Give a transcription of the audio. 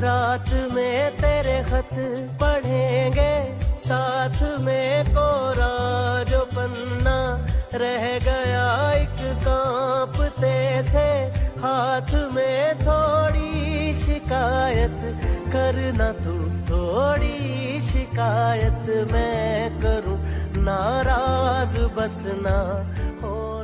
रात में तेरे खत पढ़ेंगे, साथ में तो कोरा जो पन्ना रह गया एक कांपते से। हाथ में थोड़ी शिकायत करना तू थोड़ी शिकायत मैं करूँ। नाराज़ बसना हो